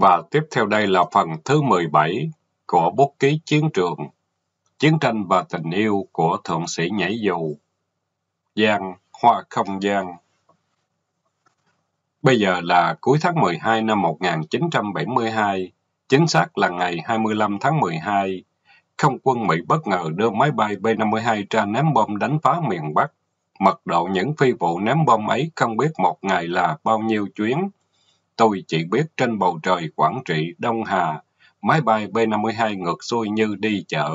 Và tiếp theo đây là phần thứ 17 của bút ký chiến trường, chiến tranh và tình yêu của Thượng sĩ Nhảy Dù, Giang, Hoa Không Giang. Bây giờ là cuối tháng 12 năm 1972, chính xác là ngày 25 tháng 12. Không quân Mỹ bất ngờ đưa máy bay B-52 ra ném bom đánh phá miền Bắc. Mật độ những phi vụ ném bom ấy không biết một ngày là bao nhiêu chuyến. Tôi chỉ biết trên bầu trời Quảng Trị, Đông Hà, máy bay B-52 ngược xuôi như đi chợ,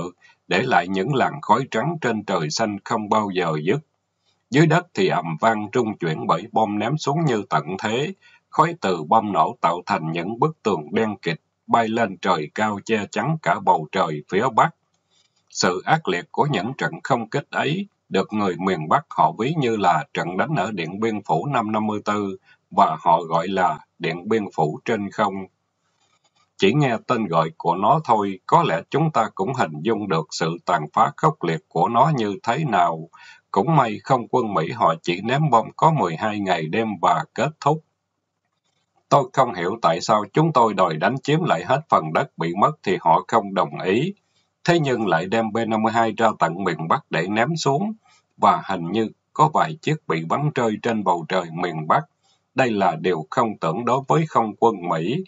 để lại những làn khói trắng trên trời xanh không bao giờ dứt. Dưới đất thì ầm vang trung chuyển bởi bom ném xuống như tận thế, khói từ bom nổ tạo thành những bức tường đen kịch bay lên trời cao che chắn cả bầu trời phía Bắc. Sự ác liệt của những trận không kích ấy được người miền Bắc họ ví như là trận đánh ở Điện Biên Phủ năm 54 và họ gọi là Điện Biên Phủ trên không. Chỉ nghe tên gọi của nó thôi, có lẽ chúng ta cũng hình dung được sự tàn phá khốc liệt của nó như thế nào. Cũng may không quân Mỹ họ chỉ ném bom có 12 ngày đêm và kết thúc. Tôi không hiểu tại sao chúng tôi đòi đánh chiếm lại hết phần đất bị mất thì họ không đồng ý. Thế nhưng lại đem B-52 ra tận miền Bắc để ném xuống, và hình như có vài chiếc bị bắn rơi trên bầu trời miền Bắc. Đây là điều không tưởng đối với không quân Mỹ,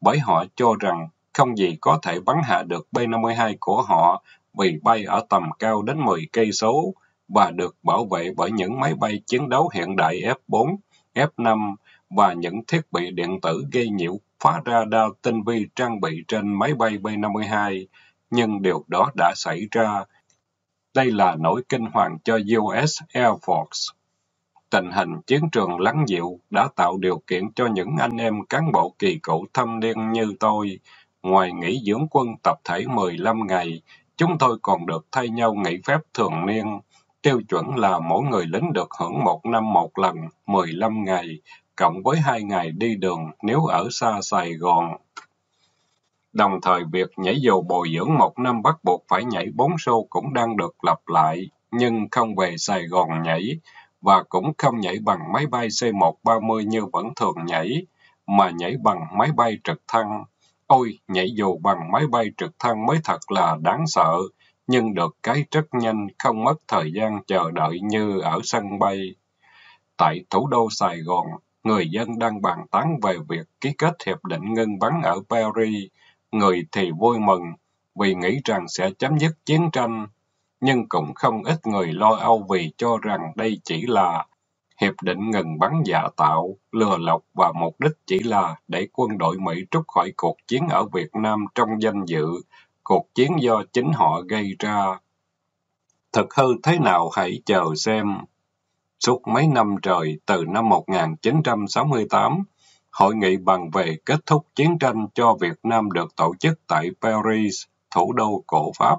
bởi họ cho rằng không gì có thể bắn hạ được B-52 của họ vì bay ở tầm cao đến 10 cây số và được bảo vệ bởi những máy bay chiến đấu hiện đại F-4, F-5 và những thiết bị điện tử gây nhiễu phá radar tinh vi trang bị trên máy bay B-52. Nhưng điều đó đã xảy ra. Đây là nỗi kinh hoàng cho US Air Force. Tình hình chiến trường lắng dịu đã tạo điều kiện cho những anh em cán bộ kỳ cựu thâm niên như tôi. Ngoài nghỉ dưỡng quân tập thể 15 ngày, chúng tôi còn được thay nhau nghỉ phép thường niên. Tiêu chuẩn là mỗi người lính được hưởng một năm một lần, 15 ngày, cộng với hai ngày đi đường nếu ở xa Sài Gòn. Đồng thời, việc nhảy dù bồi dưỡng một năm bắt buộc phải nhảy bốn xô cũng đang được lặp lại, nhưng không về Sài Gòn nhảy, và cũng không nhảy bằng máy bay C-130 như vẫn thường nhảy, mà nhảy bằng máy bay trực thăng. Ôi, nhảy dù bằng máy bay trực thăng mới thật là đáng sợ, nhưng được cái rất nhanh, không mất thời gian chờ đợi như ở sân bay. Tại thủ đô Sài Gòn, người dân đang bàn tán về việc ký kết hiệp định ngưng bắn ở Paris. Người thì vui mừng vì nghĩ rằng sẽ chấm dứt chiến tranh, nhưng cũng không ít người lo âu vì cho rằng đây chỉ là hiệp định ngừng bắn giả tạo, lừa lọc và mục đích chỉ là để quân đội Mỹ rút khỏi cuộc chiến ở Việt Nam trong danh dự, cuộc chiến do chính họ gây ra. Thực hư thế nào hãy chờ xem. Suốt mấy năm trời, từ năm 1968, Hội nghị bàn về kết thúc chiến tranh cho Việt Nam được tổ chức tại Paris, thủ đô cổ Pháp.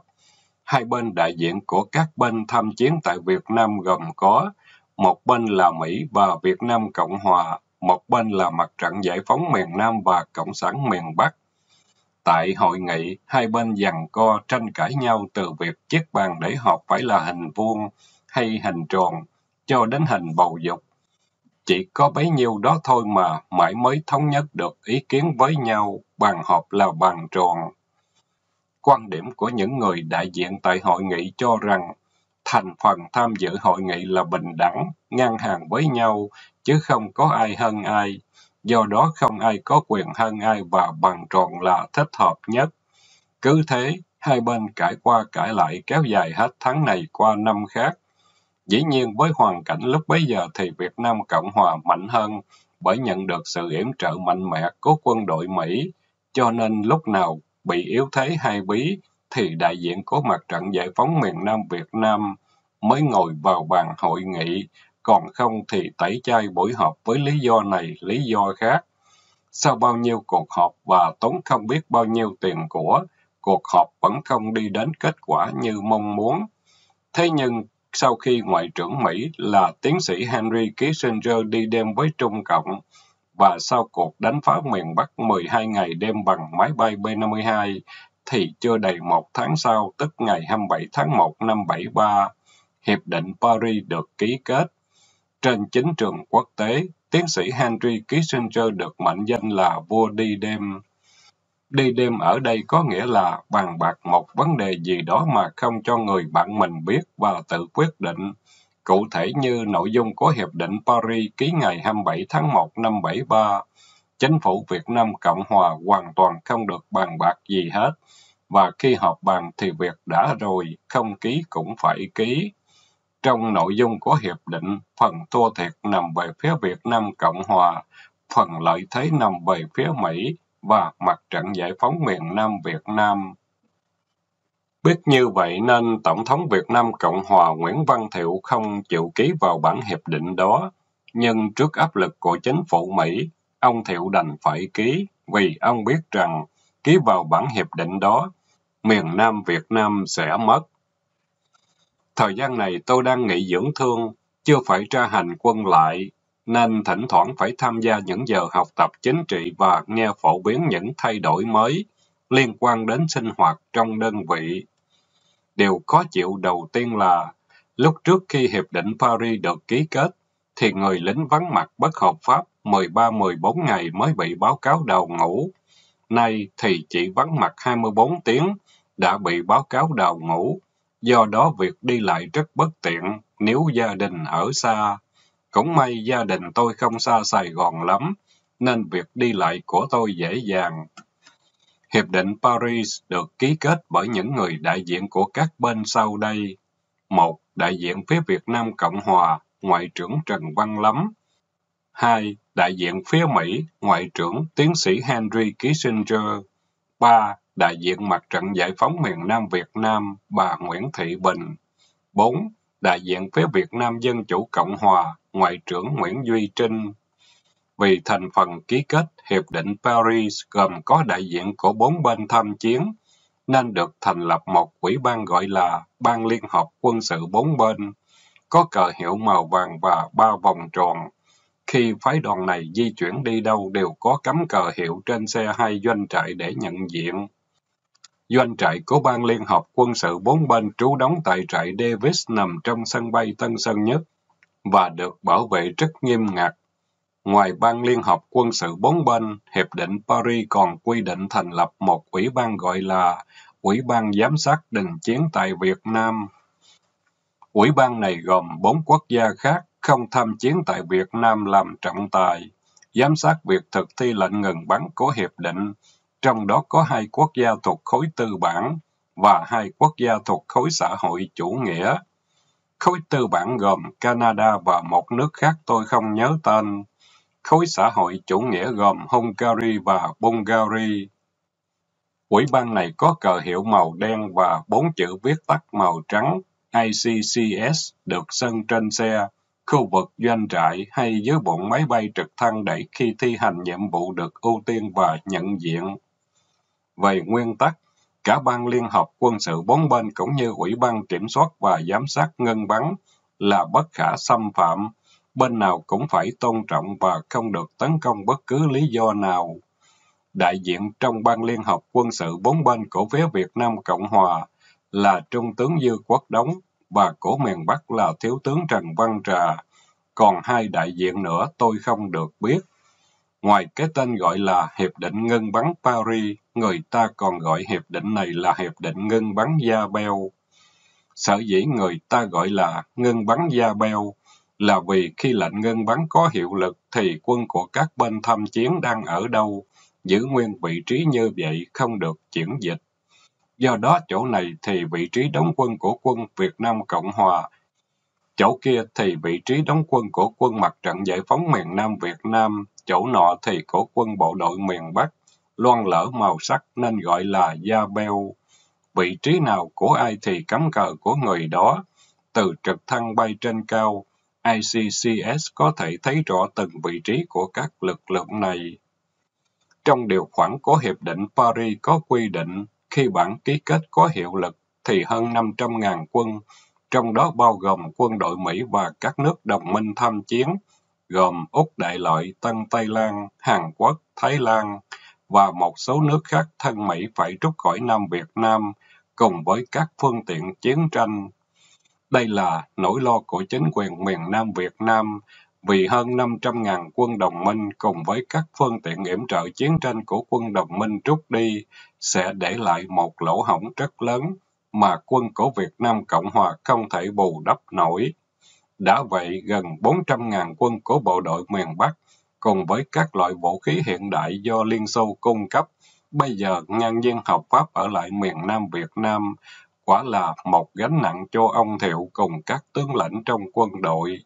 Hai bên đại diện của các bên tham chiến tại Việt Nam gồm có một bên là Mỹ và Việt Nam Cộng Hòa, một bên là Mặt trận Giải phóng miền Nam và Cộng sản miền Bắc. Tại hội nghị, hai bên giằng co tranh cãi nhau từ việc chiếc bàn để họp phải là hình vuông hay hình tròn, cho đến hình bầu dục. Chỉ có bấy nhiêu đó thôi mà mãi mới thống nhất được ý kiến với nhau, bàn họp là bàn tròn. Quan điểm của những người đại diện tại hội nghị cho rằng thành phần tham dự hội nghị là bình đẳng, ngang hàng với nhau, chứ không có ai hơn ai. Do đó không ai có quyền hơn ai và bằng tròn là thích hợp nhất. Cứ thế, hai bên cãi qua cãi lại kéo dài hết tháng này qua năm khác. Dĩ nhiên với hoàn cảnh lúc bấy giờ thì Việt Nam Cộng Hòa mạnh hơn bởi nhận được sự yểm trợ mạnh mẽ của quân đội Mỹ, cho nên lúc nào bị yếu thế hay bí thì đại diện của mặt trận giải phóng miền Nam Việt Nam mới ngồi vào bàn hội nghị, còn không thì tẩy chay buổi họp với lý do này, lý do khác. Sau bao nhiêu cuộc họp và tốn không biết bao nhiêu tiền của, cuộc họp vẫn không đi đến kết quả như mong muốn. Thế nhưng sau khi Ngoại trưởng Mỹ là tiến sĩ Henry Kissinger đi đêm với Trung Cộng, và sau cuộc đánh phá miền Bắc 12 ngày đêm bằng máy bay B-52, thì chưa đầy một tháng sau, tức ngày 27 tháng 1 năm 73, Hiệp định Paris được ký kết. Trên chính trường quốc tế, tiến sĩ Henry Kissinger được mệnh danh là vua đi đêm. Đi đêm ở đây có nghĩa là bàn bạc một vấn đề gì đó mà không cho người bạn mình biết và tự quyết định. Cụ thể như nội dung của Hiệp định Paris ký ngày 27 tháng 1 năm 73, chính phủ Việt Nam Cộng Hòa hoàn toàn không được bàn bạc gì hết, và khi họp bàn thì việc đã rồi, không ký cũng phải ký. Trong nội dung của hiệp định, phần thua thiệt nằm về phía Việt Nam Cộng Hòa, phần lợi thế nằm về phía Mỹ và mặt trận giải phóng miền Nam Việt Nam. Biết như vậy nên Tổng thống Việt Nam Cộng Hòa Nguyễn Văn Thiệu không chịu ký vào bản hiệp định đó, nhưng trước áp lực của chính phủ Mỹ, ông Thiệu đành phải ký vì ông biết rằng ký vào bản hiệp định đó, miền Nam Việt Nam sẽ mất. Thời gian này tôi đang nghỉ dưỡng thương, chưa phải ra hành quân lại, nên thỉnh thoảng phải tham gia những giờ học tập chính trị và nghe phổ biến những thay đổi mới liên quan đến sinh hoạt trong đơn vị. Điều khó chịu đầu tiên là, lúc trước khi Hiệp định Paris được ký kết, thì người lính vắng mặt bất hợp pháp 13-14 ngày mới bị báo cáo đầu ngủ. Nay thì chỉ vắng mặt 24 tiếng đã bị báo cáo đầu ngủ. Do đó việc đi lại rất bất tiện nếu gia đình ở xa. Cũng may gia đình tôi không xa Sài Gòn lắm, nên việc đi lại của tôi dễ dàng. Hiệp định Paris được ký kết bởi những người đại diện của các bên sau đây. một Đại diện phía Việt Nam Cộng Hòa, Ngoại trưởng Trần Văn Lắm. 2. Đại diện phía Mỹ, Ngoại trưởng Tiến sĩ Henry Kissinger. 3. Đại diện Mặt trận Giải phóng miền Nam Việt Nam, bà Nguyễn Thị Bình. 4. Đại diện phía Việt Nam Dân Chủ Cộng Hòa, Ngoại trưởng Nguyễn Duy Trinh. Vì thành phần ký kết Hiệp định Paris gồm có đại diện của bốn bên tham chiến, nên được thành lập một ủy ban gọi là Ban Liên Hợp Quân sự bốn bên, có cờ hiệu màu vàng và ba vòng tròn. Khi phái đoàn này di chuyển đi đâu đều có cắm cờ hiệu trên xe hay doanh trại để nhận diện. Doanh trại của Ban Liên Hợp Quân sự bốn bên trú đóng tại trại Davis nằm trong sân bay Tân Sơn Nhất và được bảo vệ rất nghiêm ngặt. Ngoài Ban Liên Hợp Quân sự bốn bên, Hiệp định Paris còn quy định thành lập một ủy ban gọi là Ủy ban Giám sát đình chiến tại Việt Nam. Ủy ban này gồm bốn quốc gia khác không tham chiến tại Việt Nam làm trọng tài, giám sát việc thực thi lệnh ngừng bắn của Hiệp định, trong đó có hai quốc gia thuộc khối tư bản và hai quốc gia thuộc khối xã hội chủ nghĩa. Khối tư bản gồm Canada và một nước khác tôi không nhớ tên. Khối xã hội chủ nghĩa gồm Hungary và Bulgaria. Ủy ban này có cờ hiệu màu đen và bốn chữ viết tắt màu trắng ICCS được sơn trên xe, khu vực doanh trại hay dưới bụng máy bay trực thăng đẩy khi thi hành nhiệm vụ được ưu tiên và nhận diện. Về nguyên tắc, cả ban liên hợp quân sự bốn bên cũng như ủy ban kiểm soát và giám sát ngân bắn là bất khả xâm phạm, bên nào cũng phải tôn trọng và không được tấn công bất cứ lý do nào. Đại diện trong ban liên hợp quân sự bốn bên của phía Việt Nam Cộng Hòa là Trung tướng Dư Quốc Đống và của miền Bắc là Thiếu tướng Trần Văn Trà. Còn hai đại diện nữa tôi không được biết. Ngoài cái tên gọi là Hiệp định ngân bắn Paris, người ta còn gọi hiệp định này là Hiệp định ngân bắn Gia Beo. Sở dĩ người ta gọi là ngân bắn Gia Beo là vì khi lệnh ngân bắn có hiệu lực thì quân của các bên tham chiến đang ở đâu, giữ nguyên vị trí như vậy không được chuyển dịch. Do đó chỗ này thì vị trí đóng quân của quân Việt Nam Cộng Hòa, chỗ kia thì vị trí đóng quân của quân mặt trận giải phóng miền Nam Việt Nam, chỗ nọ thì của quân bộ đội miền Bắc, loan lỡ màu sắc nên gọi là da beo. Vị trí nào của ai thì cắm cờ của người đó. Từ trực thăng bay trên cao, ICCS có thể thấy rõ từng vị trí của các lực lượng này. Trong điều khoản của Hiệp định Paris có quy định, khi bản ký kết có hiệu lực thì hơn 500.000 quân, trong đó bao gồm quân đội Mỹ và các nước đồng minh tham chiến, gồm Úc Đại Lợi, Tân Tây Lan, Hàn Quốc, Thái Lan và một số nước khác thân Mỹ phải rút khỏi Nam Việt Nam cùng với các phương tiện chiến tranh. Đây là nỗi lo của chính quyền miền Nam Việt Nam vì hơn 500.000 quân đồng minh cùng với các phương tiện yểm trợ chiến tranh của quân đồng minh rút đi sẽ để lại một lỗ hổng rất lớn mà quân của Việt Nam Cộng Hòa không thể bù đắp nổi. Đã vậy, gần 400.000 quân của bộ đội miền Bắc cùng với các loại vũ khí hiện đại do Liên Xô cung cấp, bây giờ ngang nhiên hợp pháp ở lại miền Nam Việt Nam, quả là một gánh nặng cho ông Thiệu cùng các tướng lãnh trong quân đội.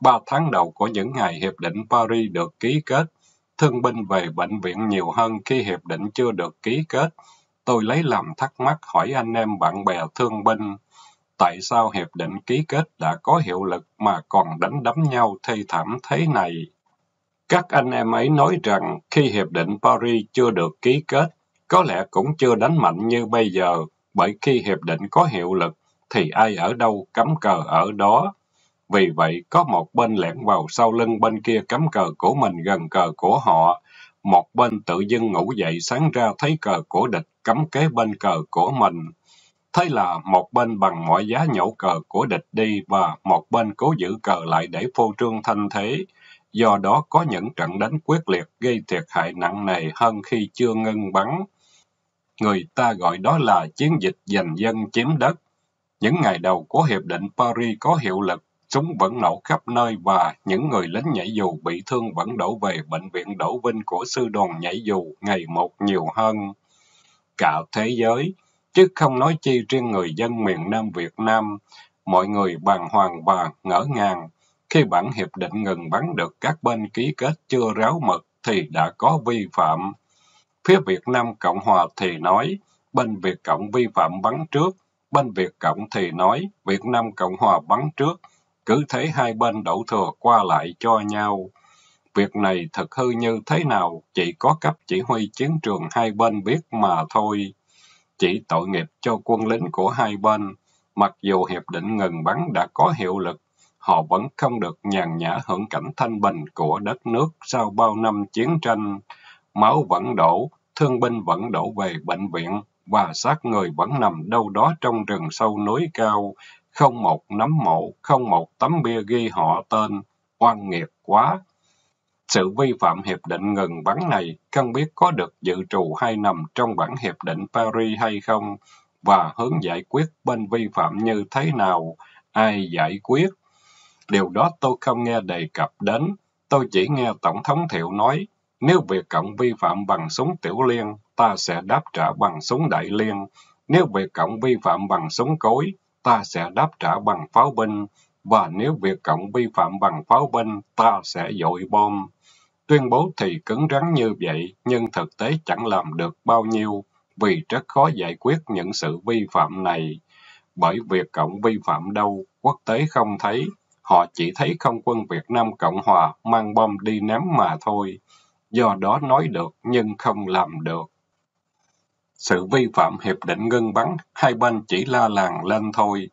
Ba tháng đầu của những ngày Hiệp định Paris được ký kết, thương binh về bệnh viện nhiều hơn khi Hiệp định chưa được ký kết. Tôi lấy làm thắc mắc hỏi anh em bạn bè thương binh, tại sao Hiệp định ký kết đã có hiệu lực mà còn đánh đấm nhau thê thảm thế này? Các anh em ấy nói rằng khi Hiệp định Paris chưa được ký kết, có lẽ cũng chưa đánh mạnh như bây giờ, bởi khi Hiệp định có hiệu lực, thì ai ở đâu cắm cờ ở đó. Vì vậy, có một bên lẻn vào sau lưng bên kia cắm cờ của mình gần cờ của họ, một bên tự dưng ngủ dậy sáng ra thấy cờ của địch cắm kế bên cờ của mình. Thế là một bên bằng mọi giá nhổ cờ của địch đi và một bên cố giữ cờ lại để phô trương thanh thế. Do đó có những trận đánh quyết liệt gây thiệt hại nặng nề hơn khi chưa ngưng bắn. Người ta gọi đó là chiến dịch giành dân chiếm đất. Những ngày đầu của Hiệp định Paris có hiệu lực, súng vẫn nổ khắp nơi và những người lính nhảy dù bị thương vẫn đổ về bệnh viện Đỗ Vinh của sư đoàn nhảy dù ngày một nhiều hơn. Cả thế giới, chứ không nói chi riêng người dân miền Nam Việt Nam, mọi người bàng hoàng và ngỡ ngàng. Khi bản hiệp định ngừng bắn được các bên ký kết chưa ráo mực thì đã có vi phạm. Phía Việt Nam Cộng Hòa thì nói, bên Việt Cộng vi phạm bắn trước, bên Việt Cộng thì nói, Việt Nam Cộng Hòa bắn trước, cứ thế hai bên đổ thừa qua lại cho nhau. Việc này thật hư như thế nào, chỉ có cấp chỉ huy chiến trường hai bên biết mà thôi. Chỉ tội nghiệp cho quân lính của hai bên, mặc dù hiệp định ngừng bắn đã có hiệu lực, họ vẫn không được nhàn nhã hưởng cảnh thanh bình của đất nước sau bao năm chiến tranh. Máu vẫn đổ, thương binh vẫn đổ về bệnh viện, và xác người vẫn nằm đâu đó trong rừng sâu núi cao, không một nấm mộ, không một tấm bia ghi họ tên, oan nghiệt quá. Sự vi phạm hiệp định ngừng bắn này không biết có được dự trù hay nằm trong bản hiệp định Paris hay không, và hướng giải quyết bên vi phạm như thế nào, ai giải quyết. Điều đó tôi không nghe đề cập đến, tôi chỉ nghe Tổng thống Thiệu nói, nếu Việt Cộng vi phạm bằng súng tiểu liên, ta sẽ đáp trả bằng súng đại liên. Nếu Việt Cộng vi phạm bằng súng cối, ta sẽ đáp trả bằng pháo binh. Và nếu Việt Cộng vi phạm bằng pháo binh, ta sẽ dội bom. Tuyên bố thì cứng rắn như vậy, nhưng thực tế chẳng làm được bao nhiêu, vì rất khó giải quyết những sự vi phạm này. Bởi Việt Cộng vi phạm đâu, quốc tế không thấy, họ chỉ thấy không quân Việt Nam Cộng Hòa mang bom đi ném mà thôi. Do đó nói được nhưng không làm được. Sự vi phạm hiệp định ngưng bắn, hai bên chỉ la làng lên thôi.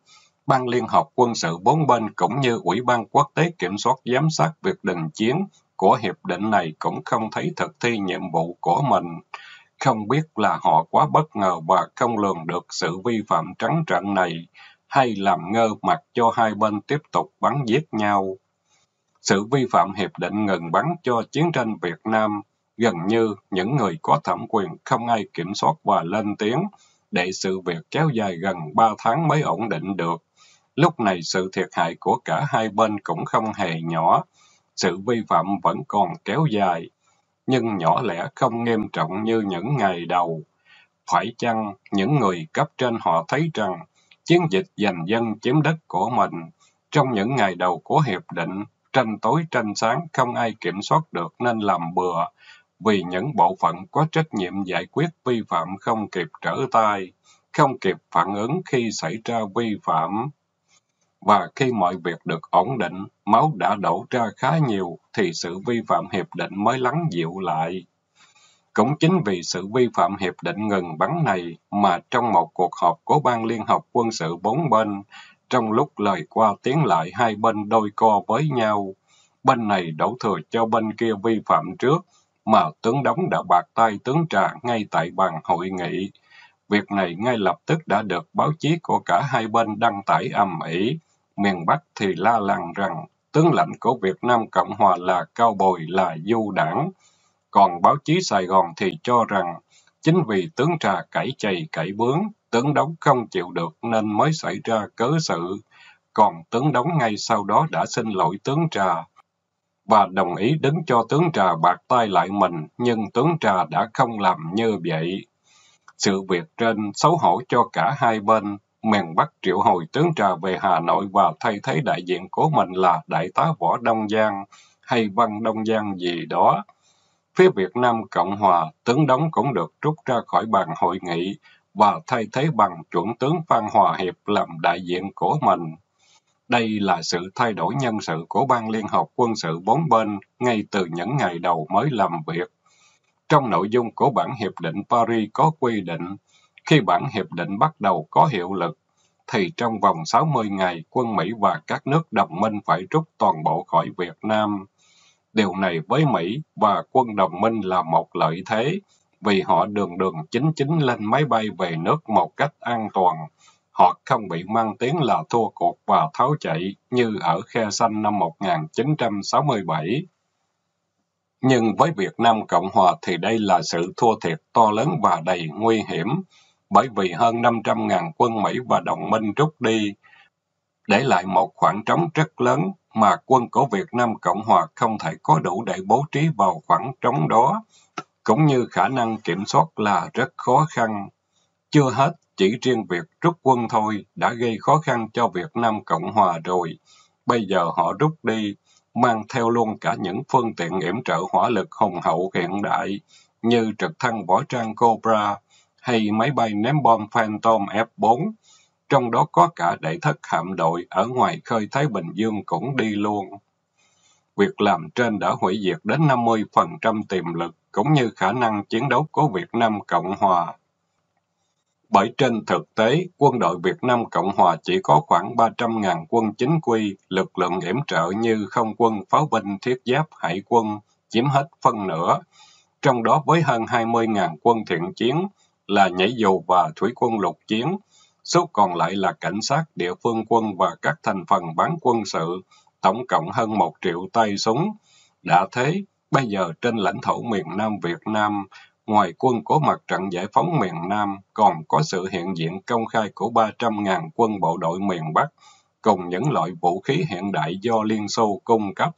Ban Liên Hợp Quân sự bốn bên cũng như Ủy ban Quốc tế kiểm soát giám sát việc đình chiến của hiệp định này cũng không thấy thực thi nhiệm vụ của mình. Không biết là họ quá bất ngờ và không lường được sự vi phạm trắng trợn này, hay làm ngơ mặt cho hai bên tiếp tục bắn giết nhau. Sự vi phạm hiệp định ngừng bắn cho chiến tranh Việt Nam, gần như những người có thẩm quyền không ai kiểm soát và lên tiếng, để sự việc kéo dài gần ba tháng mới ổn định được. Lúc này sự thiệt hại của cả hai bên cũng không hề nhỏ, sự vi phạm vẫn còn kéo dài, nhưng nhỏ lẻ không nghiêm trọng như những ngày đầu. Phải chăng những người cấp trên họ thấy rằng chiến dịch giành dân chiếm đất của mình trong những ngày đầu của hiệp định tranh tối tranh sáng không ai kiểm soát được nên làm bừa vì những bộ phận có trách nhiệm giải quyết vi phạm không kịp trở tay, không kịp phản ứng khi xảy ra vi phạm. Và khi mọi việc được ổn định, máu đã đổ ra khá nhiều, thì sự vi phạm hiệp định mới lắng dịu lại. Cũng chính vì sự vi phạm hiệp định ngừng bắn này mà trong một cuộc họp của Ban Liên Hợp Quân sự bốn bên, trong lúc lời qua tiếng lại hai bên đôi co với nhau, bên này đổ thừa cho bên kia vi phạm trước, mà tướng đóng đã bạc tay tướng trà ngay tại bàn hội nghị. Việc này ngay lập tức đã được báo chí của cả hai bên đăng tải ầm ĩ. Miền Bắc thì la làng rằng tướng lãnh của Việt Nam Cộng Hòa là Cao Bồi là du đảng. Còn báo chí Sài Gòn thì cho rằng chính vì tướng trà cải chày cải bướng, tướng đóng không chịu được nên mới xảy ra cớ sự. Còn tướng đóng ngay sau đó đã xin lỗi tướng trà và đồng ý đứng cho tướng trà bạc tay lại mình, nhưng tướng trà đã không làm như vậy. Sự việc trên xấu hổ cho cả hai bên, miền Bắc triệu hồi tướng trà về Hà Nội và thay thế đại diện của mình là Đại tá Võ Đông Giang hay Văn Đông Giang gì đó. Phía Việt Nam Cộng Hòa, tướng đóng cũng được rút ra khỏi bàn hội nghị và thay thế bằng chuẩn tướng Phan Hòa Hiệp làm đại diện của mình. Đây là sự thay đổi nhân sự của Ban Liên Hợp Quân sự bốn bên ngay từ những ngày đầu mới làm việc. Trong nội dung của bản Hiệp định Paris có quy định, khi bản Hiệp định bắt đầu có hiệu lực, thì trong vòng 60 ngày, quân Mỹ và các nước đồng minh phải rút toàn bộ khỏi Việt Nam. Điều này với Mỹ và quân đồng minh là một lợi thế, vì họ đường đường chính chính lên máy bay về nước một cách an toàn. Họ không bị mang tiếng là thua cuộc và tháo chạy như ở Khe Sanh năm 1967. Nhưng với Việt Nam Cộng Hòa thì đây là sự thua thiệt to lớn và đầy nguy hiểm, bởi vì hơn 500.000 quân Mỹ và đồng minh rút đi, để lại một khoảng trống rất lớn mà quân của Việt Nam Cộng Hòa không thể có đủ để bố trí vào khoảng trống đó, cũng như khả năng kiểm soát là rất khó khăn. Chưa hết, chỉ riêng việc rút quân thôi đã gây khó khăn cho Việt Nam Cộng Hòa rồi. Bây giờ họ rút đi, mang theo luôn cả những phương tiện yểm trợ hỏa lực hùng hậu hiện đại như trực thăng võ trang Cobra hay máy bay ném bom Phantom F-4. Trong đó có cả đại thất hạm đội ở ngoài khơi Thái Bình Dương cũng đi luôn. Việc làm trên đã hủy diệt đến 50% tiềm lực cũng như khả năng chiến đấu của Việt Nam Cộng Hòa. Bởi trên thực tế, quân đội Việt Nam Cộng Hòa chỉ có khoảng 300.000 quân chính quy, lực lượng yểm trợ như không quân, pháo binh, thiết giáp, hải quân, chiếm hết phân nửa. Trong đó với hơn 20.000 quân thiện chiến là nhảy dù và thủy quân lục chiến, số còn lại là cảnh sát, địa phương quân và các thành phần bán quân sự, tổng cộng hơn một triệu tay súng. Đã thế, bây giờ trên lãnh thổ miền Nam Việt Nam, Ngoài quân của mặt trận giải phóng miền Nam, còn có sự hiện diện công khai của 300.000 quân bộ đội miền Bắc, cùng những loại vũ khí hiện đại do Liên Xô cung cấp.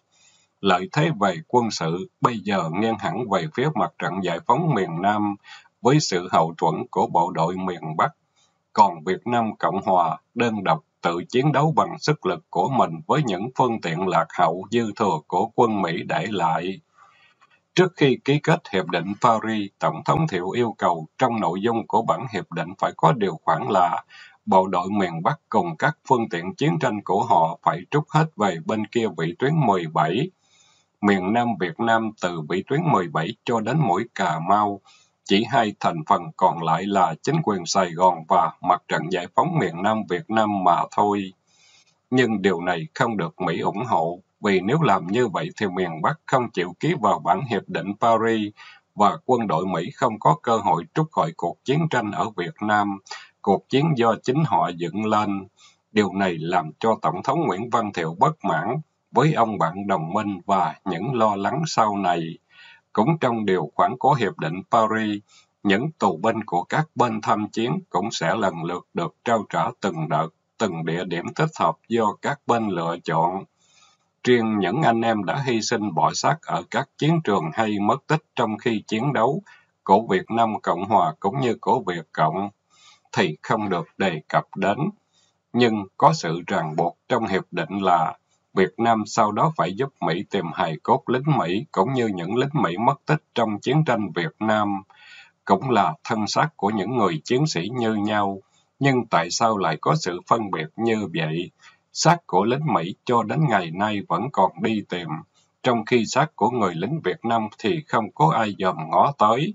Lợi thế về quân sự bây giờ nghiêng hẳn về phía mặt trận giải phóng miền Nam với sự hậu thuẫn của bộ đội miền Bắc. Còn Việt Nam Cộng Hòa đơn độc tự chiến đấu bằng sức lực của mình với những phương tiện lạc hậu dư thừa của quân Mỹ để lại. Trước khi ký kết Hiệp định Paris, Tổng thống Thiệu yêu cầu trong nội dung của bản hiệp định phải có điều khoản là bộ đội miền Bắc cùng các phương tiện chiến tranh của họ phải trút hết về bên kia vị tuyến 17. Miền Nam Việt Nam từ vị tuyến 17 cho đến mũi Cà Mau, chỉ hai thành phần còn lại là chính quyền Sài Gòn và mặt trận giải phóng miền Nam Việt Nam mà thôi. Nhưng điều này không được Mỹ ủng hộ vì nếu làm như vậy thì miền Bắc không chịu ký vào bản hiệp định Paris và quân đội Mỹ không có cơ hội trút khỏi cuộc chiến tranh ở Việt Nam, cuộc chiến do chính họ dựng lên. Điều này làm cho Tổng thống Nguyễn Văn Thiệu bất mãn với ông bạn đồng minh và những lo lắng sau này. Cũng trong điều khoản của Hiệp định Paris, những tù binh của các bên tham chiến cũng sẽ lần lượt được trao trả từng đợt, từng địa điểm thích hợp do các bên lựa chọn. Riêng những anh em đã hy sinh bỏ xác ở các chiến trường hay mất tích trong khi chiến đấu của Việt Nam Cộng Hòa cũng như của Việt Cộng thì không được đề cập đến. Nhưng có sự ràng buộc trong hiệp định là Việt Nam sau đó phải giúp Mỹ tìm hài cốt lính Mỹ cũng như những lính Mỹ mất tích trong chiến tranh Việt Nam, cũng là thân xác của những người chiến sĩ như nhau. Nhưng tại sao lại có sự phân biệt như vậy? Xác của lính Mỹ cho đến ngày nay vẫn còn đi tìm, trong khi xác của người lính Việt Nam thì không có ai dòm ngó tới.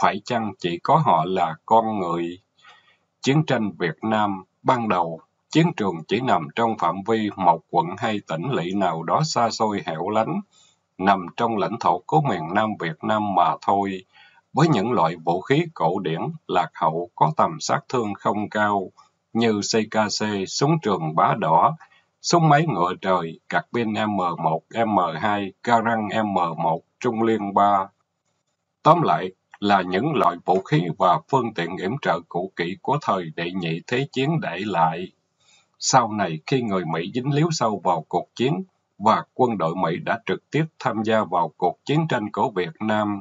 Phải chăng chỉ có họ là con người? Chiến tranh Việt Nam ban đầu, chiến trường chỉ nằm trong phạm vi một quận hay tỉnh lỵ nào đó xa xôi hẻo lánh, nằm trong lãnh thổ của miền Nam Việt Nam mà thôi, với những loại vũ khí cổ điển, lạc hậu có tầm sát thương không cao, như CKC, súng trường bá đỏ, súng máy ngựa trời, cạc pin M1, M2, Garand M1, Trung Liên 3. Tóm lại là những loại vũ khí và phương tiện yểm trợ cũ kỹ của thời đệ nhị thế chiến để lại. Sau này, khi người Mỹ dính líu sâu vào cuộc chiến và quân đội Mỹ đã trực tiếp tham gia vào cuộc chiến tranh của Việt Nam,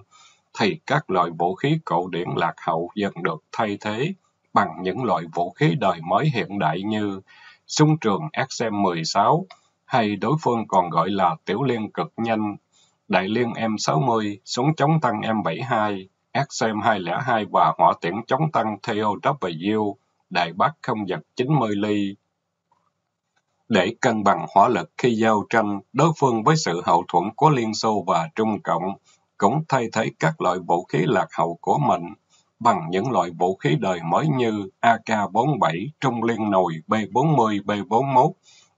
thì các loại vũ khí cổ điển lạc hậu dần được thay thế bằng những loại vũ khí đời mới hiện đại như súng trường XM16 hay đối phương còn gọi là tiểu liên cực nhanh, đại liên M60, súng chống tăng M72, XM202 và hỏa tiễn chống tăng TOW, đại bác không giật 90 ly. Để cân bằng hỏa lực khi giao tranh, đối phương với sự hậu thuẫn của Liên Xô và Trung Cộng cũng thay thế các loại vũ khí lạc hậu của mình bằng những loại vũ khí đời mới như AK-47, Trung Liên Nồi, B-40, B-41,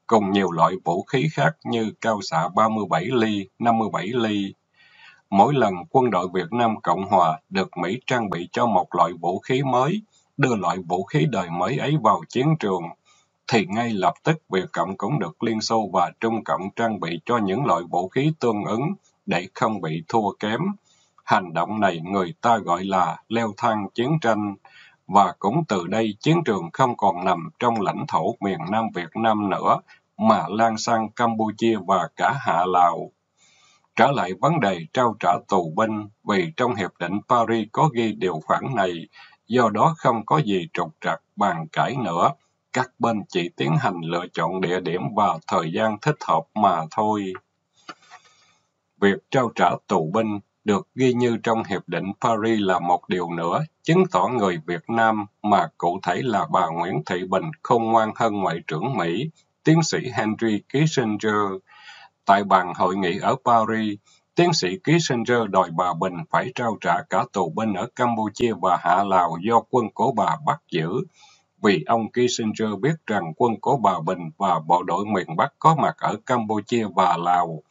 cùng nhiều loại vũ khí khác như cao xạ 37 ly, 57 ly. Mỗi lần quân đội Việt Nam Cộng Hòa được Mỹ trang bị cho một loại vũ khí mới, đưa loại vũ khí đời mới ấy vào chiến trường, thì ngay lập tức Việt Cộng cũng được Liên Xô và Trung Cộng trang bị cho những loại vũ khí tương ứng để không bị thua kém. Hành động này người ta gọi là leo thang chiến tranh, và cũng từ đây chiến trường không còn nằm trong lãnh thổ miền Nam Việt Nam nữa, mà lan sang Campuchia và cả Hạ Lào. Trở lại vấn đề trao trả tù binh, vì trong Hiệp định Paris có ghi điều khoản này, do đó không có gì trục trặc bàn cãi nữa. Các bên chỉ tiến hành lựa chọn địa điểm và thời gian thích hợp mà thôi. Việc trao trả tù binh được ghi như trong Hiệp định Paris là một điều nữa, chứng tỏ người Việt Nam, mà cụ thể là bà Nguyễn Thị Bình không ngoan hơn Ngoại trưởng Mỹ, tiến sĩ Henry Kissinger. Tại bàn hội nghị ở Paris, tiến sĩ Kissinger đòi bà Bình phải trao trả cả tù binh ở Campuchia và Hạ Lào do quân của bà bắt giữ, vì ông Kissinger biết rằng quân của bà Bình và bộ đội miền Bắc có mặt ở Campuchia và Lào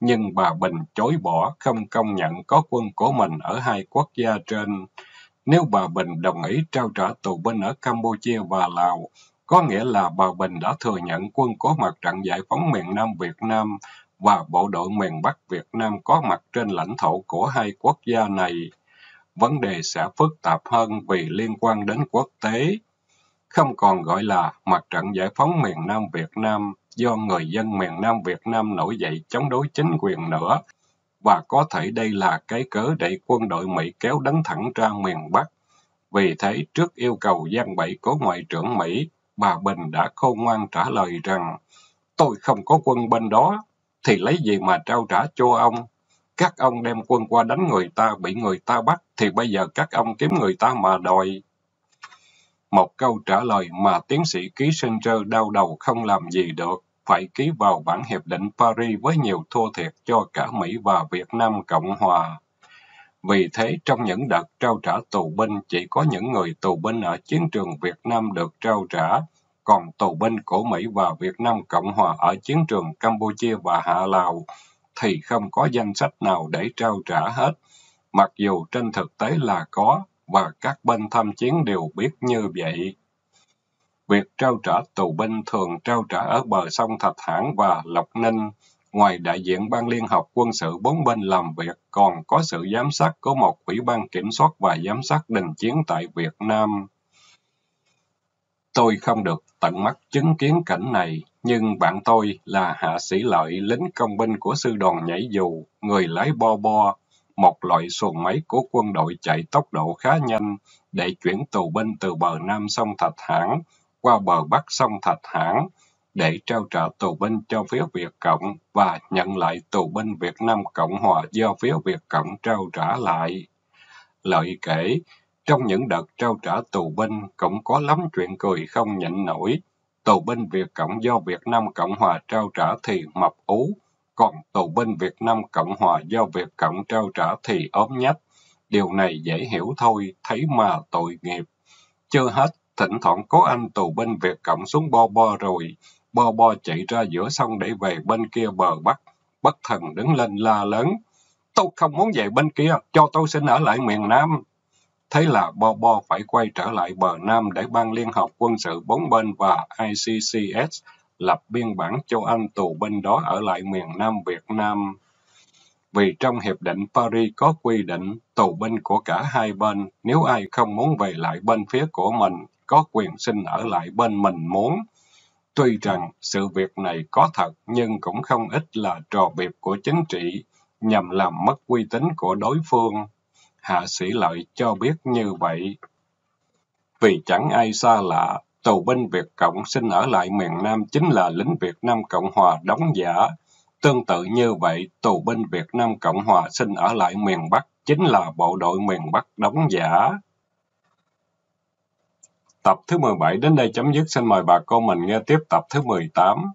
nhưng bà Bình chối bỏ không công nhận có quân của mình ở hai quốc gia trên. Nếu bà Bình đồng ý trao trả tù binh ở Campuchia và Lào, có nghĩa là bà Bình đã thừa nhận quân của mặt trận giải phóng miền Nam Việt Nam và bộ đội miền Bắc Việt Nam có mặt trên lãnh thổ của hai quốc gia này. Vấn đề sẽ phức tạp hơn vì liên quan đến quốc tế. Không còn gọi là mặt trận giải phóng miền Nam Việt Nam, do người dân miền Nam Việt Nam nổi dậy chống đối chính quyền nữa, và có thể đây là cái cớ để quân đội Mỹ kéo đánh thẳng ra miền Bắc. Vì thế, trước yêu cầu gian bẫy của Ngoại trưởng Mỹ, bà Bình đã khôn ngoan trả lời rằng, tôi không có quân bên đó, thì lấy gì mà trao trả cho ông? Các ông đem quân qua đánh người ta, bị người ta bắt, thì bây giờ các ông kiếm người ta mà đòi. Một câu trả lời mà tiến sĩ ký sinh trơ đau đầu không làm gì được phải ký vào bản hiệp định Paris với nhiều thua thiệt cho cả Mỹ và Việt Nam Cộng Hòa. Vì thế, trong những đợt trao trả tù binh, chỉ có những người tù binh ở chiến trường Việt Nam được trao trả, còn tù binh của Mỹ và Việt Nam Cộng Hòa ở chiến trường Campuchia và Hạ Lào thì không có danh sách nào để trao trả hết, mặc dù trên thực tế là có, và các bên tham chiến đều biết như vậy. Việc trao trả tù binh thường trao trả ở bờ sông Thạch Hãn và Lộc Ninh. Ngoài đại diện Ban Liên Hợp Quân sự bốn bên làm việc, còn có sự giám sát của một ủy ban kiểm soát và giám sát đình chiến tại Việt Nam. Tôi không được tận mắt chứng kiến cảnh này, nhưng bạn tôi là hạ sĩ lợi, lính công binh của sư đoàn nhảy dù, người lái bo bo, một loại xuồng máy của quân đội chạy tốc độ khá nhanh để chuyển tù binh từ bờ nam sông Thạch Hãn qua bờ bắc sông Thạch Hãn để trao trả tù binh cho phía Việt Cộng và nhận lại tù binh Việt Nam Cộng Hòa do phía Việt Cộng trao trả lại. Lợi kể, trong những đợt trao trả tù binh cũng có lắm chuyện cười không nhịn nổi. Tù binh Việt Cộng do Việt Nam Cộng Hòa trao trả thì mập ú, còn tù binh Việt Nam Cộng Hòa do Việt Cộng trao trả thì ốm nhách. Điều này dễ hiểu thôi, thấy mà tội nghiệp. Chưa hết, Thỉnh thoảng có anh tù binh Việt Cộng xuống Bo Bo rồi. Bo Bo chạy ra giữa sông để về bên kia bờ Bắc. Bất thần đứng lên la lớn. Tôi không muốn về bên kia, cho tôi xin ở lại miền Nam. Thế là Bo Bo phải quay trở lại bờ Nam để ban Liên hợp quân sự bốn bên và ICCS lập biên bản cho anh tù binh đó ở lại miền Nam Việt Nam. Vì trong Hiệp định Paris có quy định tù binh của cả hai bên, nếu ai không muốn về lại bên phía của mình, có quyền xin ở lại bên mình muốn. Tuy rằng sự việc này có thật nhưng cũng không ít là trò biệp của chính trị nhằm làm mất uy tín của đối phương. Hạ sĩ lợi cho biết như vậy. Vì chẳng ai xa lạ, tù binh Việt Cộng xin ở lại miền Nam chính là lính Việt Nam Cộng Hòa đóng giả. Tương tự như vậy, tù binh Việt Nam Cộng Hòa xin ở lại miền Bắc chính là bộ đội miền Bắc đóng giả. Tập thứ 17 đến đây chấm dứt. Xin mời bà cô mình nghe tiếp tập thứ 18.